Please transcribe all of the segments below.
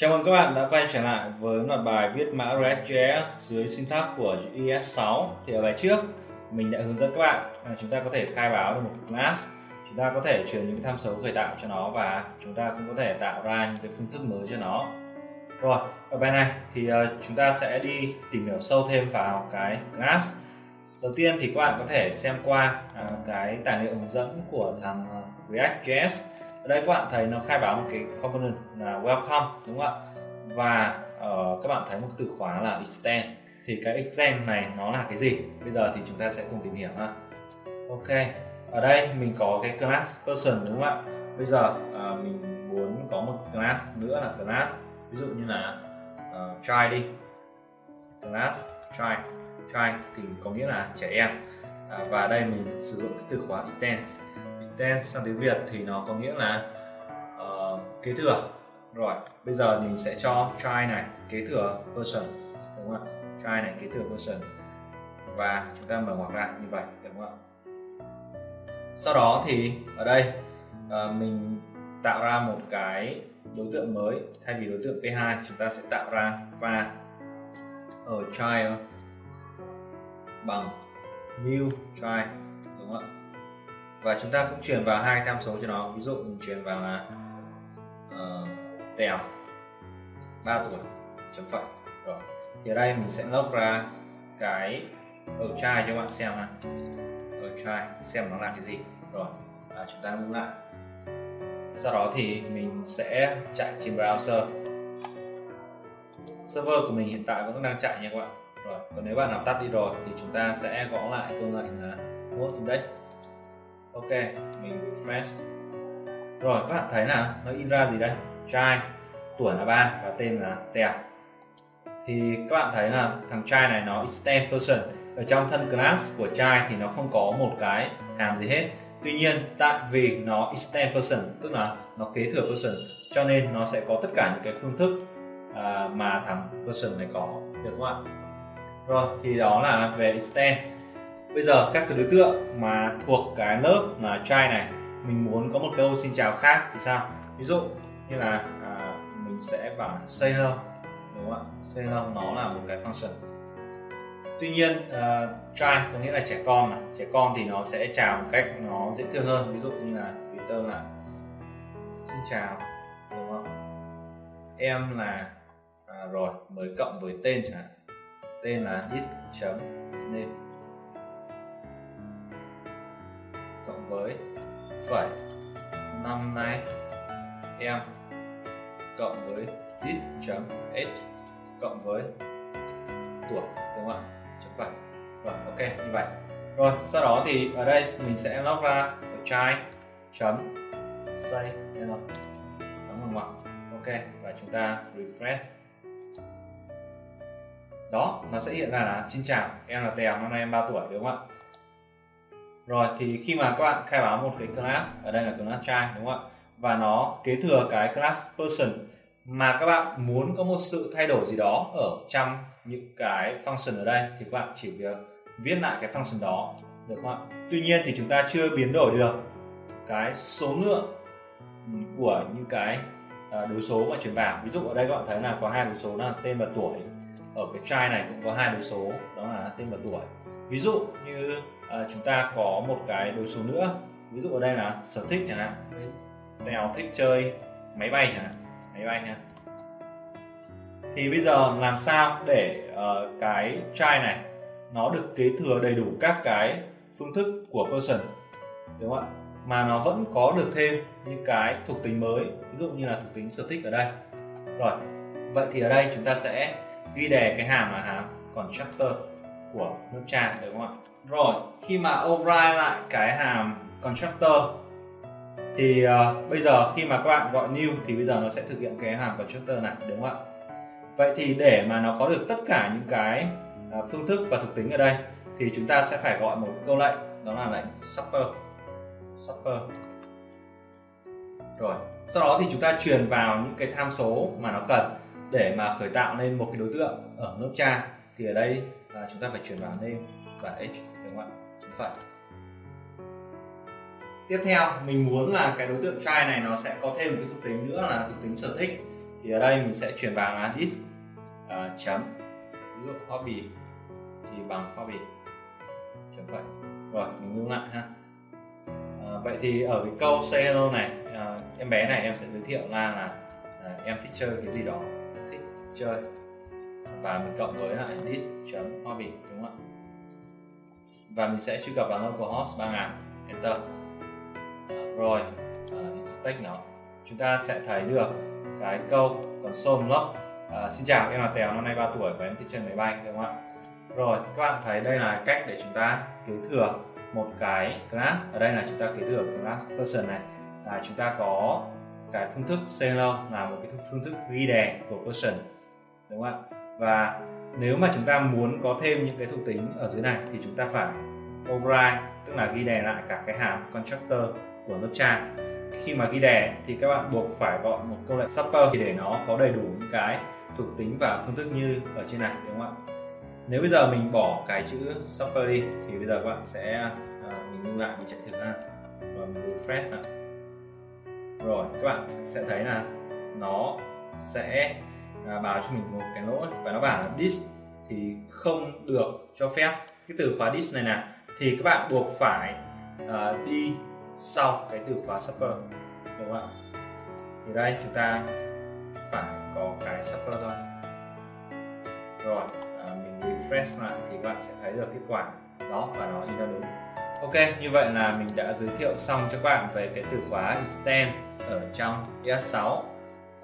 Chào mừng các bạn đã quay trở lại với loạt bài viết mã React.js dưới syntax của ES6 Thì ở bài trước mình đã hướng dẫn các bạn là chúng ta có thể khai báo được một class Chúng ta có thể truyền những tham số khởi tạo cho nó và chúng ta cũng có thể tạo ra những cái phương thức mới cho nó. Rồi, ở bài này thì ờ, chúng ta sẽ đi tìm hiểu sâu thêm vào cái class Đầu tiên thì các bạn có thể xem qua à, cái tài liệu hướng dẫn của thằng ReactJS. React.js ở đây các bạn thấy nó khai báo một cái component là welcome đúng không ạ? Và uh, các bạn thấy một từ khóa là extend. Thì cái extend này nó là cái gì? Bây giờ thì chúng ta sẽ cùng tìm hiểu ha. Ok ở đây mình có cái class person đúng không ạ? Bây giờ uh, mình muốn có một class nữa là class ví dụ như là uh, try đi. Class try try thì có nghĩa là trẻ em. À, và đây mình sử dụng cái từ khóa intense intense sang tiếng Việt thì nó có nghĩa là uh, kế thừa. Rồi bây giờ mình sẽ cho try này kế thừa person đúng không ạ? Try này kế thừa person. Và chúng ta mở ngoặc ra như vậy đúng không ạ? Sau đó thì ở đây uh, mình tạo ra một cái đối tượng mới. Thay vì đối tượng p2 chúng ta sẽ tạo ra và ở try bằng new try đúng không ạ? Và chúng ta cũng truyền vào hai tham số cho nó. Ví dụ mình truyền vào là uh, tèo. 3 tuổi chấm phẩy. Rồi. Thì ở đây mình sẽ lốc ra cái ở trai cho bạn xem ha ở trai xem nó là cái gì. Rồi. Và chúng ta lưu lại. Sau đó thì mình sẽ chạy trên browser. Server của mình hiện tại vẫn đang chạy nha các bạn. Rồi. Còn nếu bạn nào tắt đi rồi thì chúng ta sẽ gõ lại công lệnh là mode index ok, mình refresh. Rồi, các bạn thấy là nó in ra gì đây? Trai, tuổi là ba và tên là tèo. Thì các bạn thấy là thằng trai này nó extend person. Ở trong thân class của trai thì nó không có một cái hàm gì hết. Tuy nhiên, tại vì nó extend person, tức là nó kế thừa person, cho nên nó sẽ có tất cả những cái phương thức à, mà thằng person này có. Được không ạ? Rồi, thì đó là về extend bây giờ các cái đối tượng mà thuộc cái lớp mà try này mình muốn có một câu xin chào khác thì sao? Ví dụ như là à, mình sẽ vào say hello đúng không ạ? Say hello nó là một cái function. Tuy nhiên à, uh, try có nghĩa là trẻ con mà trẻ con thì nó sẽ chào một cách nó dễ thương hơn. Ví dụ như là Peter là xin chào đúng không? Em là à, rồi mới cộng với tên chẳng hạn. Tên là this chấm name với phẩy năm nay em cộng với ít chấm x cộng với tuổi, đúng không ạ? Chấm phẩy rồi vâng, ok, như vậy. Rồi, sau đó thì ở đây mình sẽ log ra chai chấm say hello đóng bằng ngoặc ok, và chúng ta refresh. Đó, nó sẽ hiện ra là xin chào, em là tèo, năm nay em 3 tuổi, đúng không ạ? Rồi, thì khi mà các bạn khai báo một cái class, ở đây là class trai, đúng không ạ? Và nó kế thừa cái class person mà các bạn muốn có một sự thay đổi gì đó ở trong những cái function ở đây, thì các bạn chỉ việc viết lại cái function đó, được không ạ? Tuy nhiên thì chúng ta chưa biến đổi được cái số lượng ừ, của những cái ờ, đối số mà chuyển vào. Ví dụ ở đây các bạn thấy là có hai đối số là tên và tuổi. Ở cái trai này cũng có hai đối số, đó là tên và tuổi ví dụ như à, chúng ta có một cái đối số nữa. Ví dụ ở đây là sở thích chẳng hạn. Tèo thích chơi máy bay chẳng hạn. Máy bay nha. Thì bây giờ làm sao để uh, cái try này nó được kế thừa đầy đủ các cái phương thức của person đúng không ạ? Mà nó vẫn có được thêm những cái thuộc tính mới ví dụ như là thuộc tính sở thích ở đây. Rồi vậy thì ở đây chúng ta sẽ ghi đề cái hàm là hàm constructor của nước cha đúng không ạ? Rồi khi mà override lại cái hàm constructor thì uh, bây giờ khi mà các bạn gọi new thì bây giờ nó sẽ thực hiện cái hàm constructor này đúng không ạ? Vậy thì để mà nó có được tất cả những cái uh, phương thức và thuộc tính ở đây thì chúng ta sẽ phải gọi một câu lệnh đó là lệnh supper supper rồi sau đó thì chúng ta truyền vào những cái tham số mà nó cần để mà khởi tạo nên một cái đối tượng ở lớp cha thì ở đây là chúng ta phải chuyển vào name và h đúng không ạ? Chúng phải tiếp theo mình muốn là cái đối tượng try này nó sẽ có thêm một cái thuộc tính nữa là thuộc tính sở thích. Thì ở đây mình sẽ chuyển vào là this uh, à, chấm. Ví dụ hobby thì bằng hobby chấm phẩy. Rồi mình lưu lại ha. À, vậy thì ở cái câu say hello này à, em bé này em sẽ giới thiệu là là à, em thích chơi cái gì đó. Thích chơi và mình cộng với lại list chấm hobby đúng không ạ? Và mình sẽ truy cập vào localhost 3000 enter. Rồi à, uh, inspect nó. Chúng ta sẽ thấy được cái câu console log à, xin chào em là Tèo năm nay 3 tuổi và em thích chơi máy bay đúng không ạ? Rồi các bạn thấy đây là cách để chúng ta kế thừa một cái class. Ở đây là chúng ta kế thừa class person này. Là chúng ta có cái phương thức hello là một cái phương thức ghi đề của person đúng không ạ? Và nếu mà chúng ta muốn có thêm những cái thuộc tính ở dưới này thì chúng ta phải override tức là ghi đè lại cả cái hàm constructor của lớp trang khi mà ghi đè thì các bạn buộc phải gọi một câu lệnh supper để nó có đầy đủ những cái thuộc tính và phương thức như ở trên này đúng không ạ? Nếu bây giờ mình bỏ cái chữ supper đi thì bây giờ các bạn sẽ à, mình lưu lại mình chạy thử ha. Rồi mình refresh lại rồi các bạn sẽ thấy là nó sẽ à, báo cho mình một cái lỗi và nó bảo là this thì không được cho phép. Cái từ khóa this này nè thì các bạn buộc phải à, đi sau cái từ khóa supper đúng không ạ? Thì đây chúng ta phải có cái supper thôi. Rồi à, mình refresh lại thì bạn sẽ thấy được kết quả đó và nó in ra đúng. Ok như vậy là mình đã giới thiệu xong cho các bạn về cái từ khóa extend ở trong ES6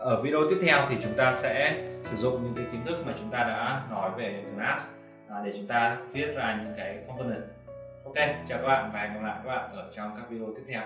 ở video tiếp theo thì chúng ta sẽ sử dụng những cái kiến thức mà chúng ta đã nói về class à, để chúng ta viết ra những cái component. Ok, chào các bạn và hẹn gặp lại các bạn ở trong các video tiếp theo.